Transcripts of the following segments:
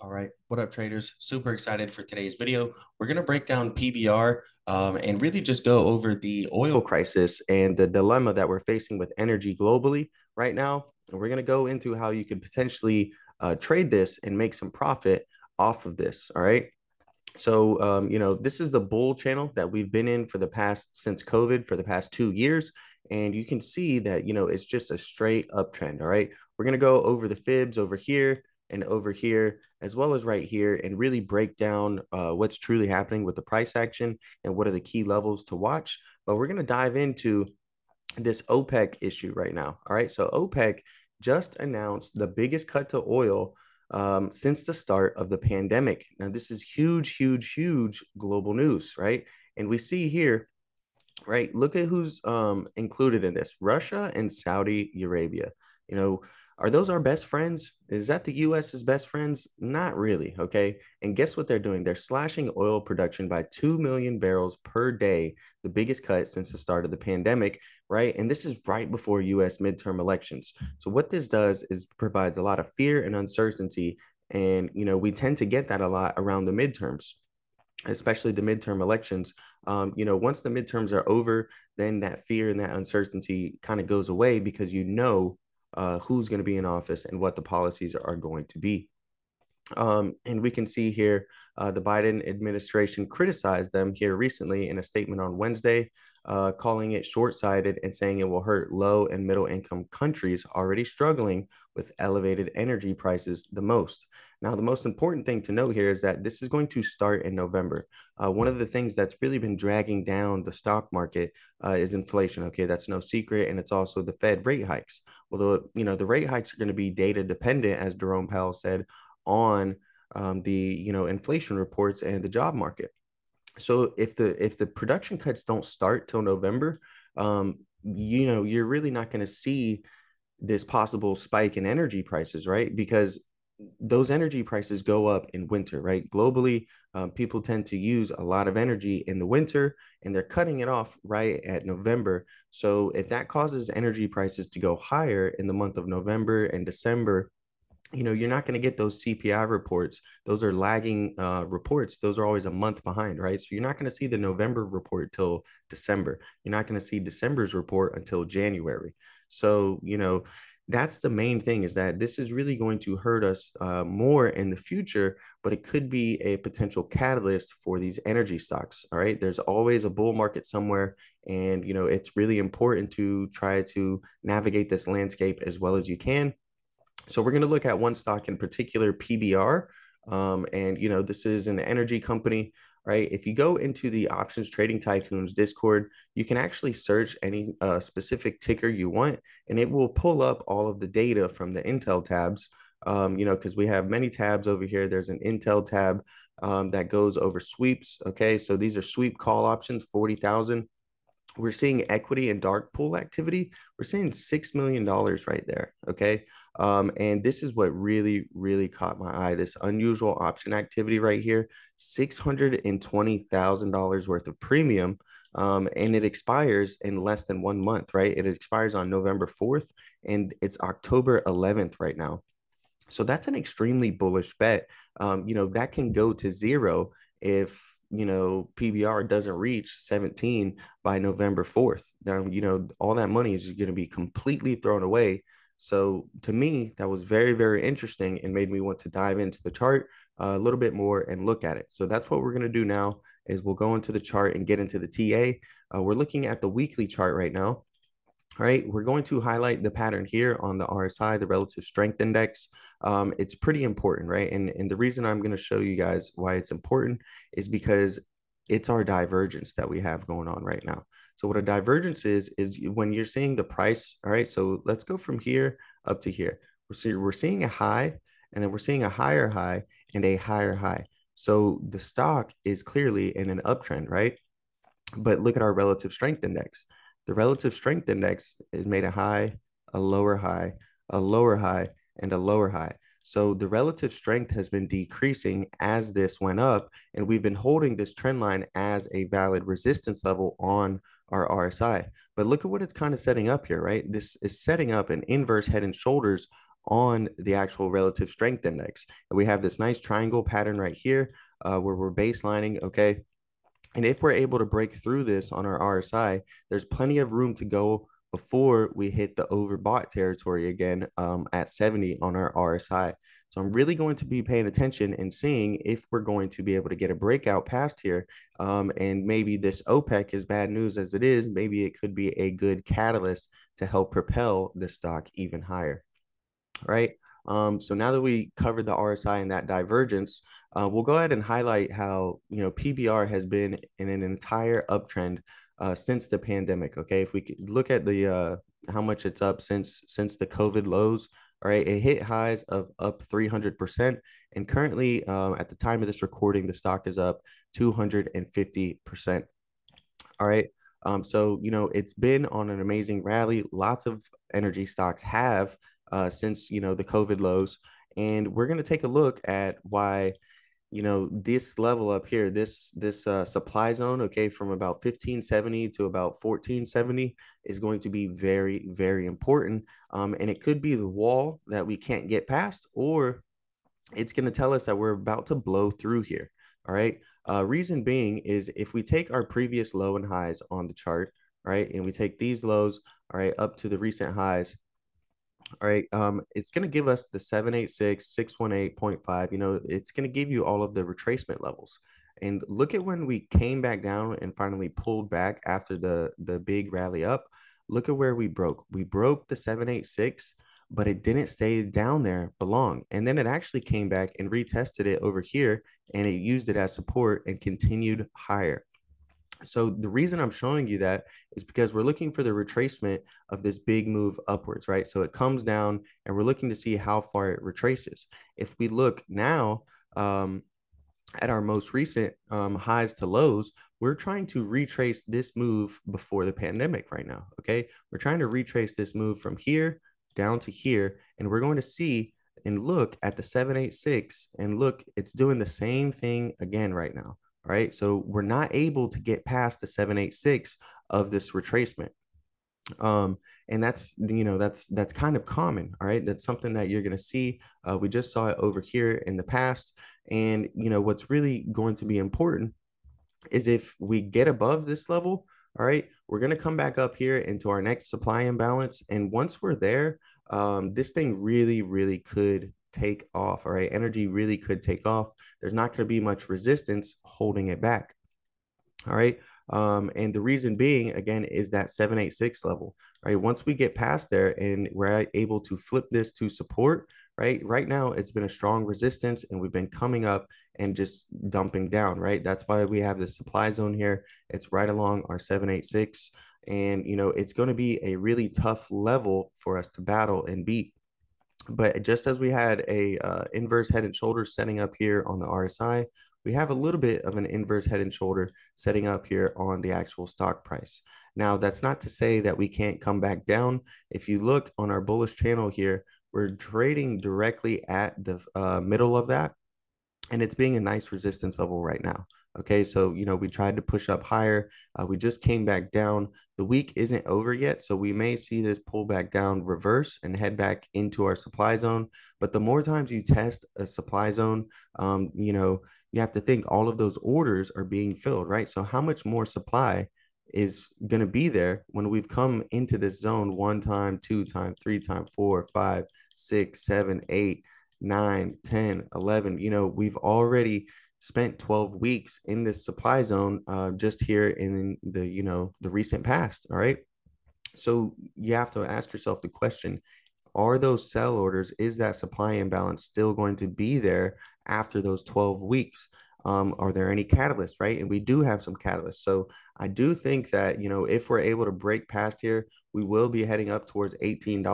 All right, what up, traders? Super excited for today's video. We're going to break down PBR um, and really just go over the oil crisis and the dilemma that we're facing with energy globally right now. And we're going to go into how you could potentially uh, trade this and make some profit off of this. All right. So, um, you know, this is the bull channel that we've been in for the past since COVID for the past two years. And you can see that, you know, it's just a straight uptrend. All right. We're going to go over the fibs over here and over here, as well as right here, and really break down uh, what's truly happening with the price action and what are the key levels to watch. But we're going to dive into this OPEC issue right now. All right. So, OPEC just announced the biggest cut to oil um, since the start of the pandemic. Now, this is huge, huge, huge global news, right? And we see here, right? Look at who's um, included in this Russia and Saudi Arabia. You know, are those our best friends? Is that the US's best friends? Not really. Okay. And guess what they're doing? They're slashing oil production by 2 million barrels per day, the biggest cut since the start of the pandemic, right? And this is right before US midterm elections. So, what this does is provides a lot of fear and uncertainty. And, you know, we tend to get that a lot around the midterms especially the midterm elections um, you know once the midterms are over then that fear and that uncertainty kind of goes away because you know uh, who's going to be in office and what the policies are going to be. Um, and we can see here uh, the Biden administration criticized them here recently in a statement on Wednesday, uh, calling it short sighted and saying it will hurt low and middle income countries already struggling with elevated energy prices the most. Now, the most important thing to note here is that this is going to start in November. Uh, one of the things that's really been dragging down the stock market uh, is inflation. Okay, that's no secret, and it's also the Fed rate hikes. Although you know the rate hikes are going to be data dependent, as Jerome Powell said, on um, the you know inflation reports and the job market. So if the if the production cuts don't start till November, um, you know you're really not going to see this possible spike in energy prices, right? Because those energy prices go up in winter, right? Globally, um, people tend to use a lot of energy in the winter and they're cutting it off right at November. So, if that causes energy prices to go higher in the month of November and December, you know you're not going to get those cpi reports. Those are lagging uh, reports. Those are always a month behind right? So you're not going to see the november report till december. You're not going to see december's report until january. So you know that's the main thing is that this is really going to hurt us uh, more in the future but it could be a potential catalyst for these energy stocks all right there's always a bull market somewhere and you know it's really important to try to navigate this landscape as well as you can so we're going to look at one stock in particular, PBR. Um, and, you know, this is an energy company, right? If you go into the Options Trading Tycoons Discord, you can actually search any uh, specific ticker you want, and it will pull up all of the data from the Intel tabs. Um, you know, because we have many tabs over here. There's an Intel tab um, that goes over sweeps. Okay, so these are sweep call options, 40,000 we're seeing equity and dark pool activity. We're seeing $6 million right there. Okay. Um, and this is what really, really caught my eye this unusual option activity right here $620,000 worth of premium. Um, and it expires in less than one month, right? It expires on November 4th and it's October 11th right now. So that's an extremely bullish bet. Um, you know, that can go to zero if you know PBR doesn't reach 17 by November 4th. Now, you know, all that money is going to be completely thrown away. So to me, that was very, very interesting and made me want to dive into the chart uh, a little bit more and look at it. So that's what we're going to do now is we'll go into the chart and get into the TA. Uh, we're looking at the weekly chart right now. All right, we're going to highlight the pattern here on the RSI, the relative strength index. Um, it's pretty important, right? And, and the reason I'm going to show you guys why it's important is because it's our divergence that we have going on right now. So what a divergence is, is when you're seeing the price, all right, so let's go from here up to here. We're, see, we're seeing a high, and then we're seeing a higher high and a higher high. So the stock is clearly in an uptrend, right? But look at our relative strength index. The relative strength index is made a high, a lower high, a lower high, and a lower high. So the relative strength has been decreasing as this went up, and we've been holding this trend line as a valid resistance level on our RSI. But look at what it's kind of setting up here, right? This is setting up an inverse head and shoulders on the actual relative strength index. And we have this nice triangle pattern right here uh, where we're baselining, okay? And if we're able to break through this on our RSI, there's plenty of room to go before we hit the overbought territory again um, at 70 on our RSI. So I'm really going to be paying attention and seeing if we're going to be able to get a breakout past here. Um, and maybe this OPEC is bad news as it is. Maybe it could be a good catalyst to help propel the stock even higher. Right. Um, so now that we covered the RSI and that divergence, uh, we'll go ahead and highlight how you know PBR has been in an entire uptrend uh, since the pandemic. Okay, if we look at the uh, how much it's up since since the COVID lows, all right, it hit highs of up 300%. And currently, um, at the time of this recording, the stock is up 250%. All right. Um, so, you know, it's been on an amazing rally. Lots of energy stocks have uh, since, you know, the COVID lows. And we're going to take a look at why you know this level up here this this uh, supply zone okay from about 1570 to about 1470 is going to be very very important um, and it could be the wall that we can't get past or it's going to tell us that we're about to blow through here all right? Uh, reason being is if we take our previous low and highs on the chart right and we take these lows all right up to the recent highs all right. Um, it's going to give us the 786, 618.5. You know, it's going to give you all of the retracement levels. And look at when we came back down and finally pulled back after the the big rally up. Look at where we broke. We broke the 786, but it didn't stay down there for long. And then it actually came back and retested it over here and it used it as support and continued higher. So the reason I'm showing you that is because we're looking for the retracement of this big move upwards, right? So it comes down and we're looking to see how far it retraces. If we look now um, at our most recent um, highs to lows, we're trying to retrace this move before the pandemic right now, okay? We're trying to retrace this move from here down to here, and we're going to see and look at the 786 and look, it's doing the same thing again right now right? So we're not able to get past the 786 of this retracement. Um, and that's you know that's that's kind of common, all right. That's something that you're gonna see. Uh, we just saw it over here in the past, and you know what's really going to be important is if we get above this level, all right, we're gonna come back up here into our next supply imbalance, and once we're there, um, this thing really, really could take off. All right. Energy really could take off. There's not going to be much resistance holding it back. All right. Um, and the reason being, again, is that 786 level, right? Once we get past there and we're able to flip this to support, right? Right now, it's been a strong resistance and we've been coming up and just dumping down, right? That's why we have the supply zone here. It's right along our 786. And, you know, it's going to be a really tough level for us to battle and beat. But just as we had a uh, inverse head and shoulder setting up here on the RSI, we have a little bit of an inverse head and shoulder setting up here on the actual stock price. Now, that's not to say that we can't come back down. If you look on our bullish channel here, we're trading directly at the uh, middle of that, and it's being a nice resistance level right now. Okay, so you know we tried to push up higher. Uh, we just came back down. The week isn't over yet, so we may see this pull back down, reverse, and head back into our supply zone. But the more times you test a supply zone, um, you know you have to think all of those orders are being filled, right? So how much more supply is going to be there when we've come into this zone one time, two time, three time, four, five, six, seven, eight, nine, ten, eleven. You know, we've already spent 12 weeks in this supply zone uh, just here in the you know the recent past all right? So you have to ask yourself the question are those sell orders is that supply imbalance still going to be there after those 12 weeks? Um, are there any catalysts right? And we do have some catalysts. So i do think that you know if we're able to break past here we will be heading up towards $18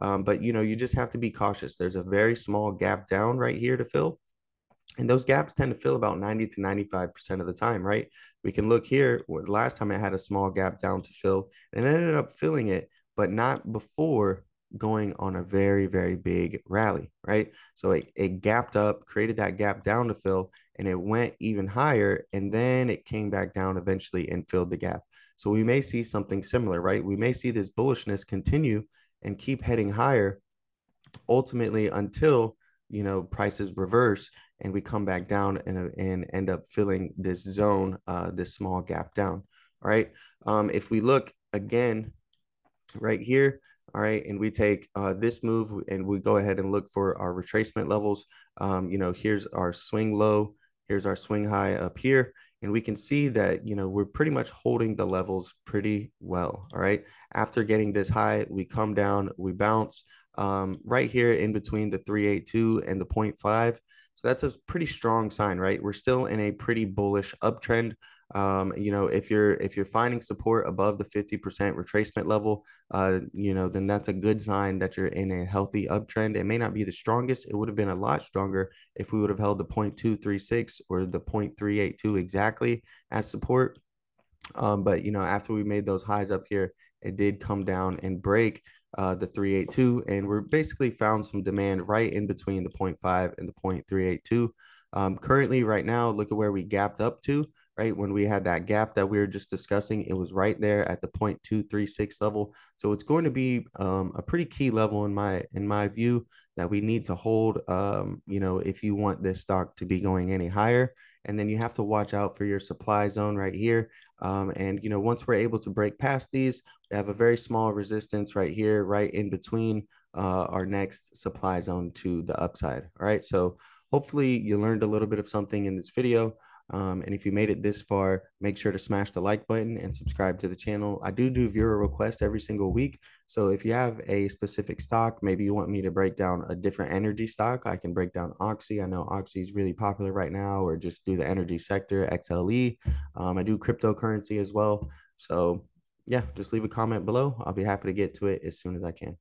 um, but you know you just have to be cautious. There's a very small gap down right here to fill and those gaps tend to fill about 90 to 95% of the time, right? We can look here. Last time I had a small gap down to fill and ended up filling it, but not before going on a very, very big rally, right? So it, it gapped up, created that gap down to fill, and it went even higher. And then it came back down eventually and filled the gap. So we may see something similar, right? We may see this bullishness continue and keep heading higher ultimately until you know prices reverse and we come back down and, and end up filling this zone uh, this small gap down all right? Um, if we look again right here all right and we take uh, this move and we go ahead and look for our retracement levels um, you know here's our swing low here's our swing high up here and we can see that you know we're pretty much holding the levels pretty well all right? After getting this high we come down we bounce um, right here in between the 382 and the 0.5 so that's a pretty strong sign right? We're still in a pretty bullish uptrend. Um, you know if you're if you're finding support above the 50% retracement level uh, you know then that's a good sign that you're in a healthy uptrend. It may not be the strongest. It would have been a lot stronger if we would have held the 0.236 or the 0.382 exactly as support um, but you know after we made those highs up here it did come down and break uh, the 382 and we're basically found some demand right in between the 0.5 and the 0.382 um, currently right now look at where we gapped up to right? When we had that gap that we were just discussing, it was right there at the 0.236 level. So it's going to be um, a pretty key level in my in my view that we need to hold. Um, you know, if you want this stock to be going any higher, and then you have to watch out for your supply zone right here. Um, and you know, once we're able to break past these, we have a very small resistance right here, right in between uh, our next supply zone to the upside. All right, so hopefully you learned a little bit of something in this video. Um, and if you made it this far, make sure to smash the like button and subscribe to the channel. I do do viewer requests every single week. So if you have a specific stock, maybe you want me to break down a different energy stock, I can break down Oxy. I know Oxy is really popular right now, or just do the energy sector, XLE. Um, I do cryptocurrency as well. So yeah, just leave a comment below. I'll be happy to get to it as soon as I can.